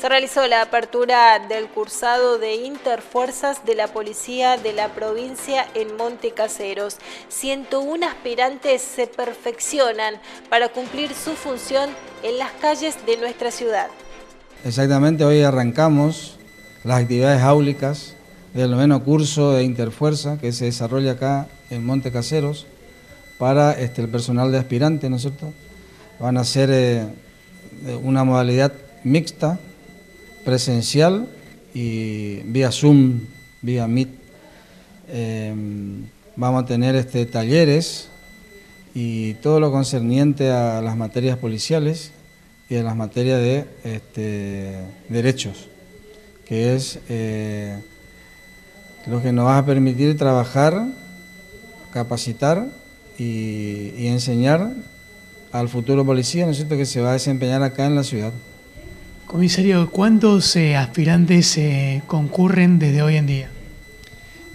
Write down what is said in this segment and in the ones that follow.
Se realizó la apertura del cursado de interfuerzas de la Policía de la provincia en Monte Caseros. 101 aspirantes se perfeccionan para cumplir su función en las calles de nuestra ciudad. Exactamente, hoy arrancamos las actividades áulicas del noveno curso de Interfuerza que se desarrolla acá en Monte Caseros para este, el personal de aspirante, ¿no es cierto? Van a ser eh, una modalidad mixta presencial y vía Zoom, vía Meet. Em, vamos a tener este, talleres y todo lo concerniente a las materias policiales y a las materias de este, derechos, que es eh, lo que nos va a permitir trabajar, capacitar y, y enseñar al futuro policía, ¿no es cierto?, que se va a desempeñar acá en la ciudad. Comisario, ¿cuántos eh, aspirantes eh, concurren desde hoy en día?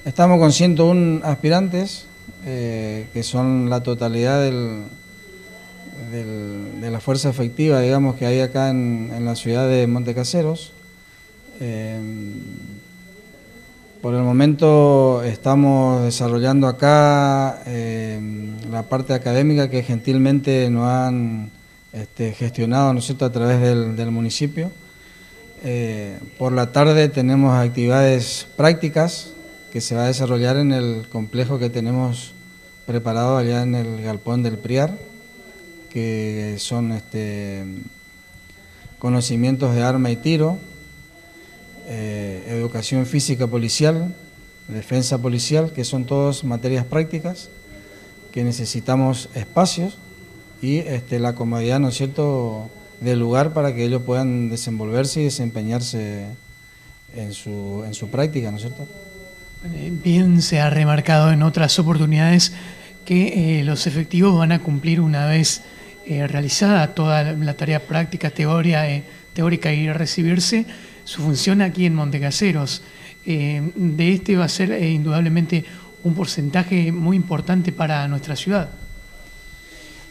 Estamos con 101 aspirantes, eh, que son la totalidad de la fuerza efectiva, digamos, que hay acá en, la ciudad de Montecaseros. por el momento estamos desarrollando acá la parte académica que gentilmente nos han este, gestionado ¿no a través del, municipio. Eh, por la tarde tenemos actividades prácticas que se va a desarrollar en el complejo que tenemos preparado allá en el galpón del Priar, que son este, conocimientos de arma y tiro, eh, educación física policial, defensa policial, que son todas materias prácticas que necesitamos espacios y este, la comodidad, ¿no es cierto?, del lugar para que ellos puedan desenvolverse y desempeñarse en su, en su práctica, ¿no es cierto? Bien se ha remarcado en otras oportunidades que eh, los efectivos van a cumplir una vez eh, realizada toda la tarea práctica, teoría, eh, teórica y recibirse, su función aquí en Montecaseros. de este va a ser indudablemente un porcentaje muy importante para nuestra ciudad.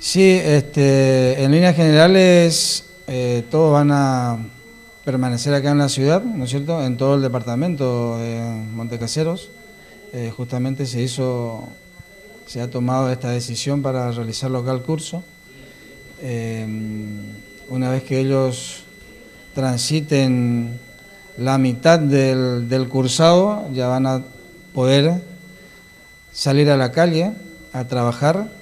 Sí, este, en líneas generales eh, todos van a permanecer acá en la ciudad, ¿no es cierto? En todo el departamento de Montecaseros. Eh, justamente se hizo, se ha tomado esta decisión para realizar local curso. Eh, una vez que ellos transiten la mitad del, del cursado, ya van a poder salir a la calle a trabajar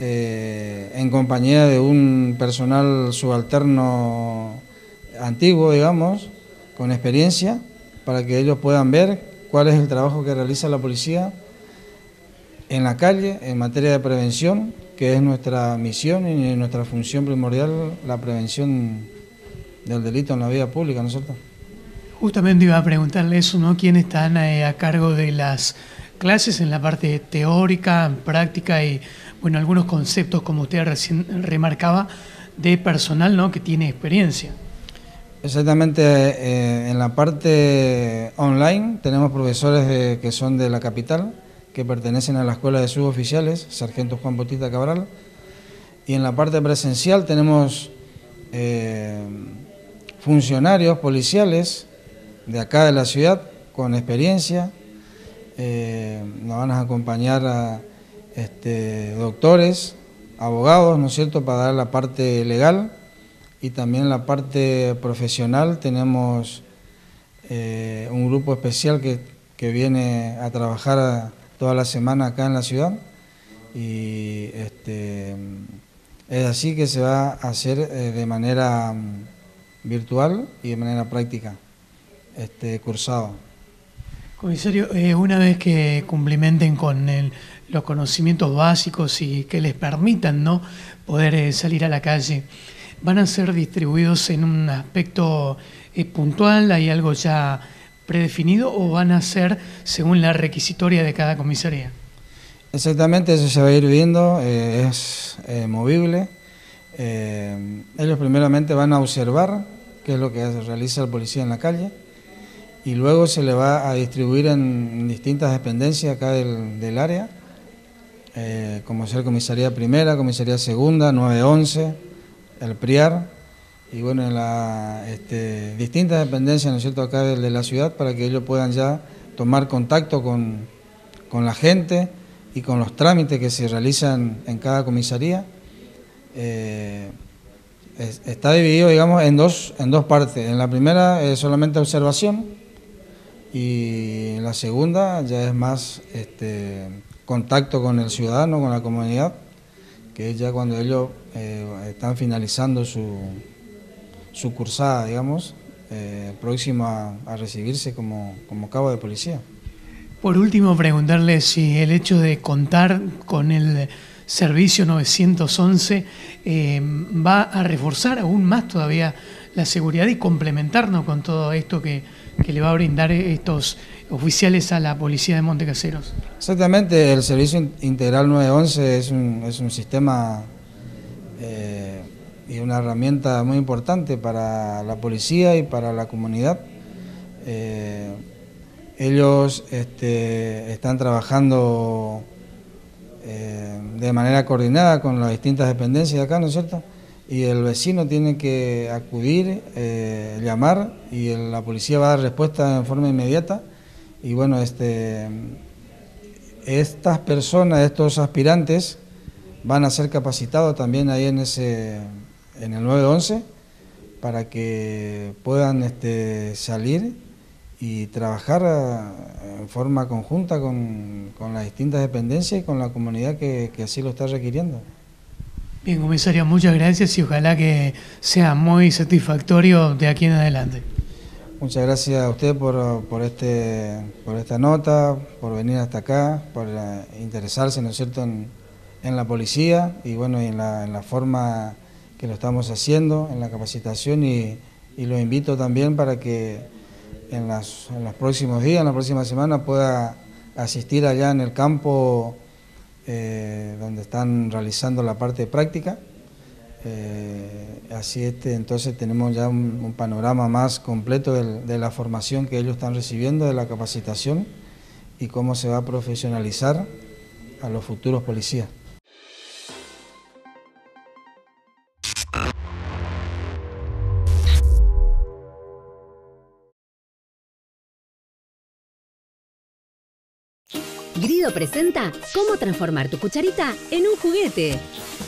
eh, en compañía de un personal subalterno antiguo, digamos, con experiencia, para que ellos puedan ver cuál es el trabajo que realiza la policía en la calle en materia de prevención, que es nuestra misión y nuestra función primordial, la prevención del delito en la vida pública, ¿no es cierto? Justamente iba a preguntarle eso, ¿no? ¿Quiénes están eh, a cargo de las clases en la parte teórica, práctica y bueno, algunos conceptos, como usted recién remarcaba, de personal ¿no? que tiene experiencia. Exactamente, eh, en la parte online tenemos profesores que son de la capital, que pertenecen a la Escuela de Suboficiales, Sargento Juan Bautista Cabral, y en la parte presencial tenemos eh, funcionarios policiales de acá de la ciudad con experiencia, eh, nos van a acompañar a este, doctores, abogados, ¿no es cierto?, para dar la parte legal y también la parte profesional. Tenemos eh, un grupo especial que, que, viene a trabajar toda la semana acá en la ciudad y este, es así que se va a hacer eh, de manera mm, virtual y de manera práctica este cursado. Comisario, eh, una vez que cumplimenten con los conocimientos básicos y que les permitan ¿no? poder eh, salir a la calle, ¿van a ser distribuidos en un aspecto eh, puntual? ¿Hay algo ya predefinido o van a ser según la requisitoria de cada comisaría? Exactamente, eso se va a ir viendo, es movible. ellos primeramente van a observar qué es lo que realiza el policía en la calle y luego se le va a distribuir en distintas dependencias acá del, área, eh, como ser comisaría primera, comisaría segunda, 911, el PRIAR y bueno, en las este, distintas dependencias, ¿no es cierto?, acá de, la ciudad para que ellos puedan ya tomar contacto con, la gente y con los trámites que se realizan en cada comisaría. Eh, está dividido, digamos, en dos, en dos partes. En la primera es solamente observación y la segunda ya es más este, contacto con el ciudadano, con la comunidad, que es ya cuando ellos eh, están finalizando su, su cursada, digamos, eh, próxima a recibirse como, como cabo de policía. Por último, preguntarle si el hecho de contar con el servicio 911 eh, va a reforzar aún más todavía la seguridad y complementarnos con todo esto que, le va a brindar estos oficiales a la policía de Montecaseros. Exactamente, el servicio integral 911 es un, es un sistema eh, y una herramienta muy importante para la policía y para la comunidad. Eh, ellos este, están trabajando eh, de manera coordinada con las distintas dependencias de acá, ¿no es cierto? Y el vecino tiene que acudir, eh, llamar y la policía va a dar respuesta en forma inmediata. Y bueno, este, estas personas, estos aspirantes, van a ser capacitados también ahí en ese en el 911 para que puedan este, salir y trabajar eh, en forma conjunta con, las distintas dependencias y con la comunidad que, así lo está requiriendo. Bien, comisario, muchas gracias y ojalá que sea muy satisfactorio de aquí en adelante. Muchas gracias a usted por, por, este, por esta nota, por venir hasta acá, por eh, interesarse, ¿no es cierto?, en, la policía y bueno, en la, en la forma que lo estamos haciendo en la capacitación y, lo invito también para que en, los próximos días, en la próxima semana pueda asistir allá en el campo eh, donde están realizando la parte práctica. Eh, así este, entonces tenemos ya un, panorama más completo de la formación que ellos están recibiendo, de la capacitación y cómo se va a profesionalizar a los futuros policías. Grido presenta cómo transformar tu cucharita en un juguete.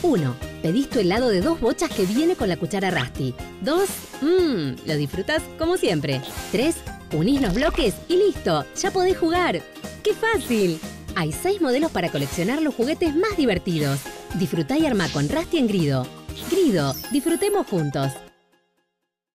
1. Pedís tu helado de dos bochas que viene con la cuchara Rusty. 2. Mmm, lo disfrutas como siempre. 3. Unís los bloques y listo, ya podés jugar. ¡Qué fácil! Hay 6 modelos para coleccionar los juguetes más divertidos. Disfrutá y armá con Rusty en Grido. Grido, disfrutemos juntos.